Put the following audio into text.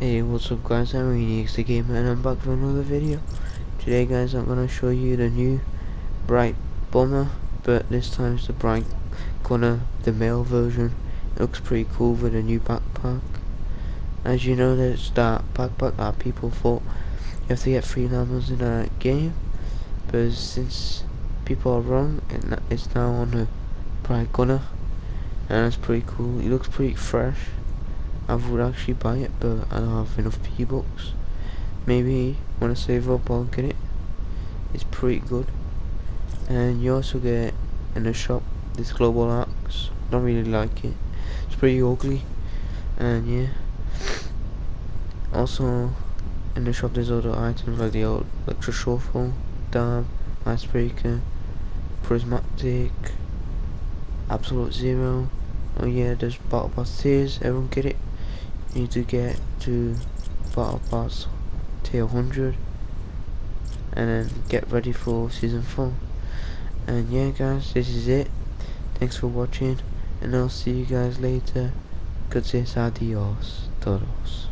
Hey what's up guys? I'm RainyX the Gamer and I'm back for another video. Today guys I'm gonna show you the new Brite Bomber but this time it's the Brite Gunner the male version. It looks pretty cool with a new backpack. As you know there's that backpack that people thought you have to get three levels in a game but since people are wrong it's now on the Brite Gunner and it's pretty cool. It looks pretty fresh I would actually buy it but I don't have enough V-Bucks. Maybe when I save up I'll get it. It's pretty good. And you also get in the shop this global axe. Don't really like it. It's pretty ugly. And yeah. Also in the shop there's other items like the old electro shuffle, dab, icebreaker, prismatic, absolute zero. Oh yeah, there's battle pass tiers, everyone get it need to get to battle pass tier 100 and then get ready for season 4 and yeah guys this is it. Thanks for watching and I'll see you guys later. Good adios todos